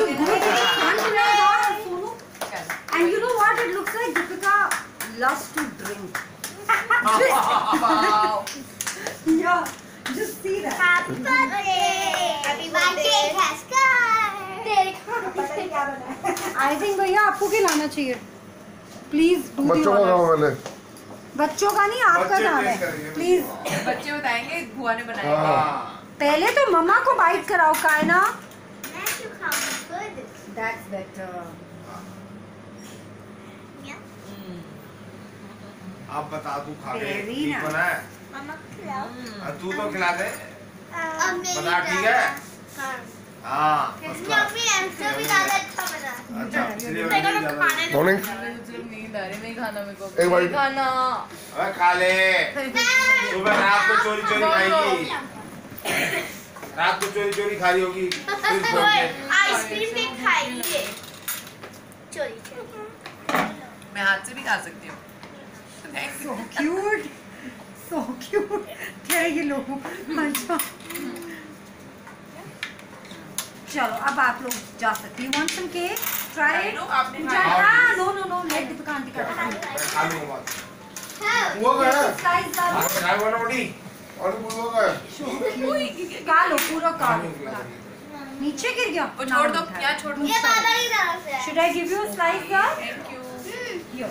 should go to the front now, Sonu. And you know what? It looks like Deepika loves to drink. Wow. Yeah, just see that. Happy birthday. Happy birthday, I think भैया आपको खिलाना चाहिए please बच्चों को खाओ पहले बच्चों का नहीं आपका नाम है प्लीज़ बच्चे बताएँगे बुआ ने बनाया हाँ पहले तो मम्मा को बाइट कराओ Kayna come. Good. That's better अब बता तू खा के ठीक. बना है? Mama, खिलाओ। तू तो खिला दे। बता ठीक है? हाँ। हाँ अच्छा बना। अच्छा तो ज्यादा- खाने दो। मॉर्निंग नींद आ रही नहीं खाना एक बार- खाना। अबे खा ले। सुबह रात को चोरी चोरी खाएगी। रात को चोरी चोरी खा रही होगी। आइसक्रीम भी चोरी मैं हाथ से भी खा सकती हूँ। सो क्यूट सो क्यूट क्या ये लोग? अच्छा। चलो अब आप लोग जा सकते you want some cake try. हाँ no no no let Deepika aunty का मैं खा लूँगा बात हाँ। वो गया। खाए वाला रोटी और वो गए का लो पूरा का। नीचे गिर गया। वो छोड़ दो। क्या छोड़ दो? ये बाबा की तरफ़ से should I give you slice girl thank you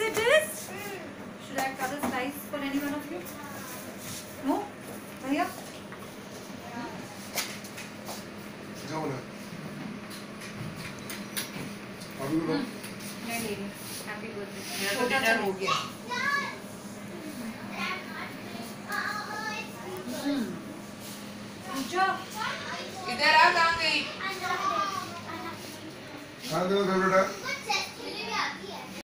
it is. Should I cut a slice for any one of you? No? भैया जाओ ना। अभी लो मैं ले रही हैप्पी बर्थडे मेरा तो डिनर हो गया। इधर आ कहाँ गई खा दो बेटा?